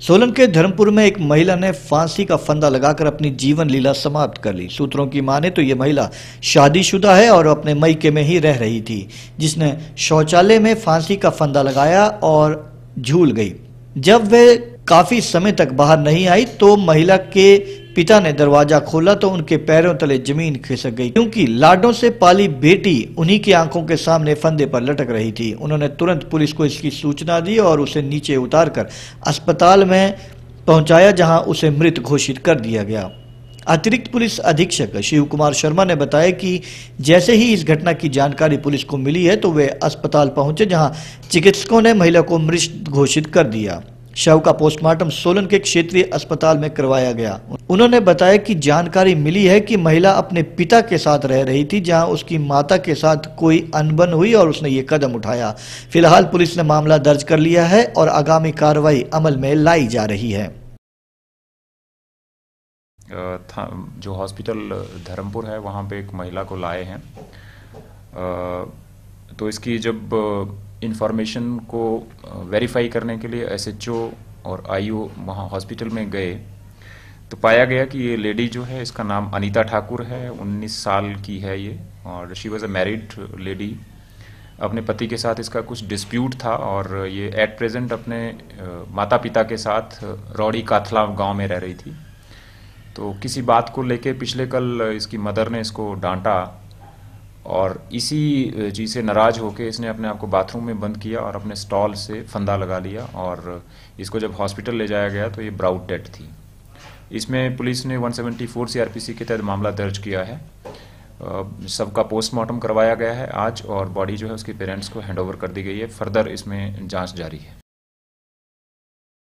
सोलन के धर्मपुर में एक महिला ने फांसी का फंदा लगाकर अपनी जीवन लीला समाप्त कर ली। सूत्रों की माने तो ये महिला शादीशुदा है और अपने मैके में ही रह रही थी, जिसने शौचालय में फांसी का फंदा लगाया और झूल गई। जब वे काफ़ी समय तक बाहर नहीं आई तो महिला के पिता ने दरवाज़ा खोला तो उनके पैरों तले ज़मीन खिसक गई। क्योंकि लाडों से पाली बेटी उन्हीं की आँखों के सामने फंदे पर लटक रही थी। उन्होंने तुरंत पुलिस को इसकी सूचना दी और उसे नीचे उतारकर अस्पताल में पहुँचाया, जहाँ उसे मृत घोषित कर दिया गया। अतिरिक्त पुलिस अधीक्षक शिव कुमार शर्मा ने बताया कि जैसे ही इस घटना की जानकारी पुलिस को मिली है तो वे अस्पताल पहुँचे, जहाँ चिकित्सकों ने महिला को मृत घोषित कर दिया। शव का पोस्टमार्टम सोलन के क्षेत्रीय अस्पताल में करवाया गया। उन्होंने बताया कि जानकारी मिली है कि महिला अपने पिता के साथ रह रही थी, जहाँ उसकी माता के साथ कोई अनबन हुई और उसने ये कदम उठाया। फ़िलहाल पुलिस ने मामला दर्ज कर लिया है और आगामी कार्रवाई अमल में लाई जा रही है। था, जो हॉस्पिटल धर्मपुर है, वहाँ पे एक महिला को लाए हैं। तो इसकी जब इंफॉर्मेशन को वेरीफाई करने के लिए एसएचओ और आईओ वहाँ हॉस्पिटल में गए। तो पाया गया कि ये लेडी जो है, इसका नाम अनीता ठाकुर है 19 साल की है ये और she was a married lady अपने पति के साथ इसका कुछ डिस्प्यूट था और ये एट प्रेजेंट अपने माता पिता के साथ रौड़ी काथला गाँव में रह रही थी। तो किसी बात को लेके पिछले कल इसकी मदर ने इसको डांटा और इसी चीज़ से नाराज़ होकर इसने अपने आप को बाथरूम में बंद किया और अपने स्टॉल से फंदा लगा लिया और इसको जब हॉस्पिटल ले जाया गया तो ये ब्राउड डेट थी। इसमें पुलिस ने 174 सीआरपीसी के तहत मामला दर्ज किया है। सबका पोस्टमार्टम करवाया गया है आज और बॉडी जो है उसके पेरेंट्स को हैंडओवर कर दी गई है। फर्दर इसमें जाँच जारी है।